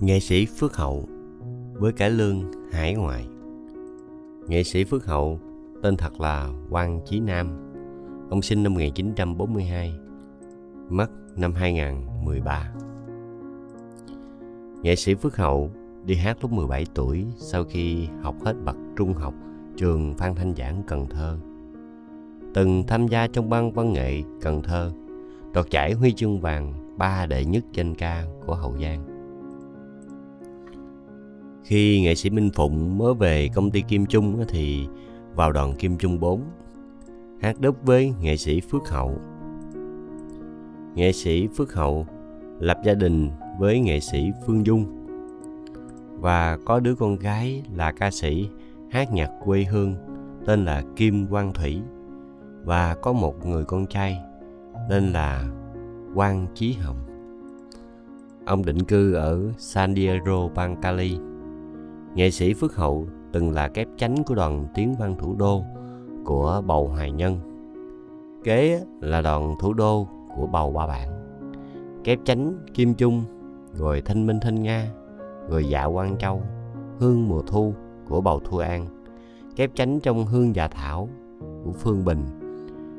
Nghệ sĩ Phước Hậu với cải lương hải ngoại Nghệ sĩ Phước Hậu tên thật là Quang Chí Nam Ông sinh năm 1942 Mất năm 2013 Nghệ sĩ Phước Hậu đi hát lúc 17 tuổi sau khi học hết bậc trung học trường Phan Thanh Giảng Cần Thơ. Từng tham gia trong ban văn nghệ Cần Thơ, đoạt giải huy chương vàng ba đệ nhất danh ca của Hậu Giang. Khi nghệ sĩ Minh Phụng mới về công ty Kim Trung thì vào đoàn Kim Trung 4 hát đúc với nghệ sĩ Phước Hậu. Nghệ sĩ Phước Hậu lập gia đình với nghệ sĩ Phương Dung và có đứa con gái là ca sĩ hát nhạc quê hương tên là Kim Quang Thủy và có một người con trai tên là Quang Chí Hồng. Ông định cư ở San Diego, bang Cali. Nghệ sĩ Phước Hậu từng là kép chánh của đoàn tiếng văn thủ đô của Bầu Hoài Nhân. Kế là đoàn thủ đô của Bầu Ba Bạn. Kép chánh Kim Trung, rồi Thanh Minh Thanh Nga, rồi Dạ Quang Châu, Hương Mùa Thu của Bầu Thu An. Kép chánh trong Hương Dạ Thảo của Phương Bình.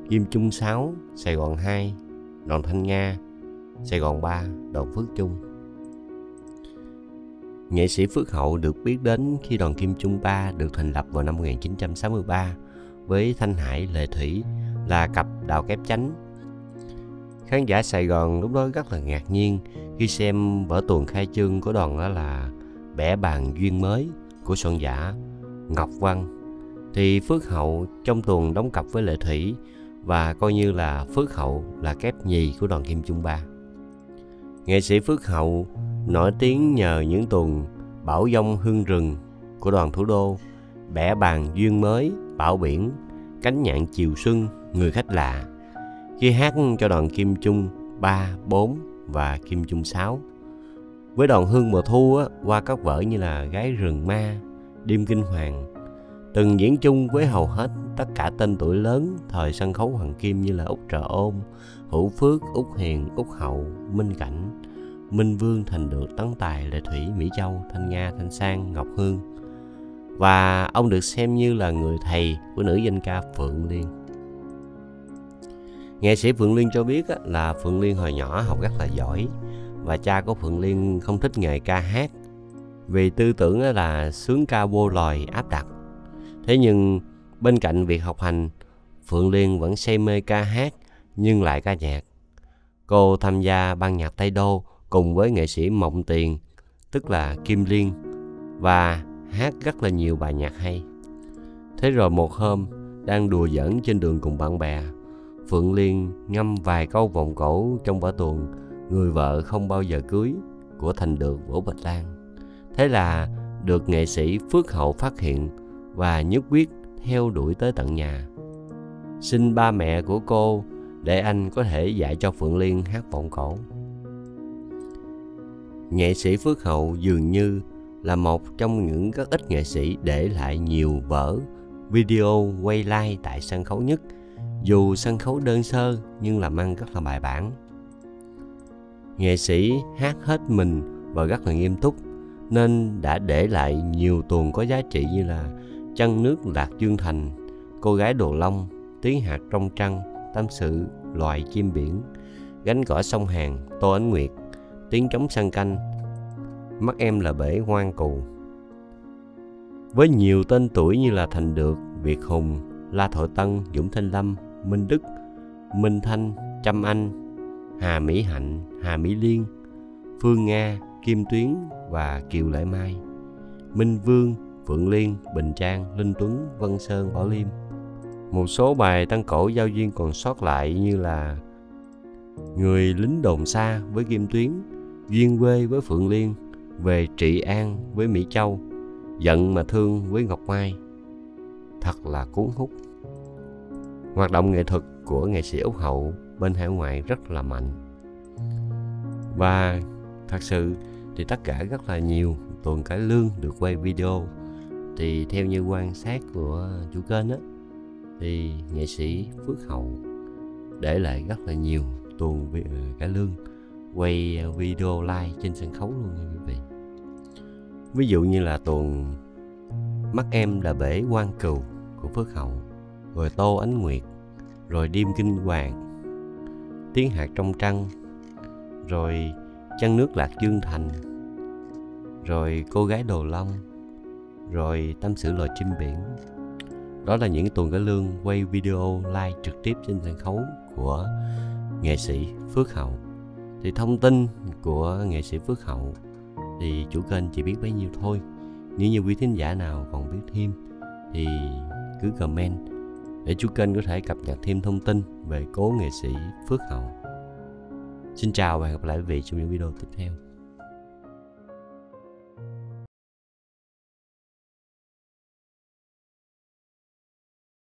Kim Trung 6, Sài Gòn 2, đoàn Thanh Nga, Sài Gòn 3, đoàn Phước Trung. Nghệ sĩ Phước Hậu được biết đến khi đoàn Kim Trung Ba được thành lập vào năm 1963 với Thanh Hải, Lệ Thủy là cặp đạo kép chánh. Khán giả Sài Gòn lúc đó rất là ngạc nhiên khi xem vở tuồng khai trương của đoàn đó là Bẻ bàn duyên mới của soạn giả Ngọc Văn. Thì Phước Hậu trong tuồng đóng cặp với Lệ Thủy và coi như là Phước Hậu là kép nhì của đoàn Kim Trung Ba. Nghệ sĩ Phước Hậu nổi tiếng nhờ những tuần Bảo Dông Hương Rừng của đoàn thủ đô, Bẻ bàn duyên mới, Bảo Biển, Cánh nhạn chiều xuân, Người khách lạ. Khi hát cho đoàn Kim Trung 3, 4 và Kim Trung 6. Với đoàn Hương Mùa Thu á, qua các vở như là Gái Rừng Ma, Đêm Kinh Hoàng, từng diễn chung với hầu hết tất cả tên tuổi lớn thời sân khấu Hoàng Kim như là Úc Trợ Ôn, Hữu Phước, Úc Hiền, Úc Hậu, Minh Cảnh, Minh Vương, Thành Được, Tấn Tài, Lệ Thủy, Mỹ Châu, Thanh Nga, Thanh Sang, Ngọc Hương. Và ông được xem như là người thầy của nữ danh ca Phượng Liên. Nghệ sĩ Phượng Liên cho biết là Phượng Liên hồi nhỏ học rất là giỏi và cha của Phượng Liên không thích nghề ca hát vì tư tưởng là sướng ca vô lòi áp đặt. Thế nhưng bên cạnh việc học hành, Phượng Liên vẫn say mê ca hát nhưng lại ca nhạc. Cô tham gia ban nhạc Tây Đô cùng với nghệ sĩ Mộng Tiền, tức là Kim Liên, và hát rất là nhiều bài nhạc hay. Thế rồi một hôm, đang đùa giỡn trên đường cùng bạn bè, Phượng Liên ngâm vài câu vòng cổ trong vở tuồng Người vợ không bao giờ cưới của Thành Được Vũ Bạch Lan. Thế là được nghệ sĩ Phước Hậu phát hiện và nhất quyết theo đuổi tới tận nhà. Xin ba mẹ của cô để anh có thể dạy cho Phượng Liên hát vọng cổ. Nghệ sĩ Phước Hậu dường như là một trong những rất ít nghệ sĩ để lại nhiều vở, video quay live tại sân khấu nhất. Dù sân khấu đơn sơ nhưng làm ăn rất là bài bản. Nghệ sĩ hát hết mình và rất là nghiêm túc nên đã để lại nhiều tuồng có giá trị như là Chân nước lạc dương thành, Cô gái đồ long, Tiếng hạt trong trăng, Tâm sự loài chim biển, Gánh cỏ sông Hàn, Tô Ánh Nguyệt, Tiếng trống săn canh, Mắt em là bể hoang cù. Với nhiều tên tuổi như là Thành Được, Việt Hùng, La Thọ Tân, Dũng Thanh Lâm, Minh Đức, Minh Thanh, Trâm Anh, Hà Mỹ Hạnh, Hà Mỹ Liên, Phương Nga, Kim Tuyến và Kiều Lệ Mai, Minh Vương, Phượng Liên, Bình Trang, Linh Tuấn, Vân Sơn, Bảo Liêm. Một số bài tăng cổ giao duyên còn sót lại như là Người lính đồn xa với Kim Tuyến, Duyên quê với Phượng Liên, Về trị an với Mỹ Châu, Giận mà thương với Ngọc Mai. Thật là cuốn hút. Hoạt động nghệ thuật của nghệ sĩ Úc Hậu bên hải ngoại rất là mạnh. Và thật sự thì tất cả rất là nhiều tuần cải lương được quay video thì theo như quan sát của chủ kênh á thì nghệ sĩ Phước Hậu để lại rất là nhiều tuần ờ, cải lương quay ờ, video live trên sân khấu luôn nha quý vị. Ví dụ như là tuần mắt em là bể quan cừu của phước hậu, rồi tô ánh nguyệt, rồi đêm kinh hoàng, tiếng hạt trong trăng, rồi chăn nước lạc dương thành, rồi cô gái đồ long, rồi tâm sự loài chim biển. Đó là những tuần cải lương quay video live trực tiếp trên sân khấu của nghệ sĩ phước hậu thì thông tin của nghệ sĩ phước hậu thì chủ kênh chỉ biết bấy nhiêu thôi nếu như quý thính giả nào còn biết thêm thì cứ comment để chú kênh có thể cập nhật thêm thông tin về cố nghệ sĩ Phước Hậu. Xin chào và hẹn gặp lại quý vị trong những video tiếp theo.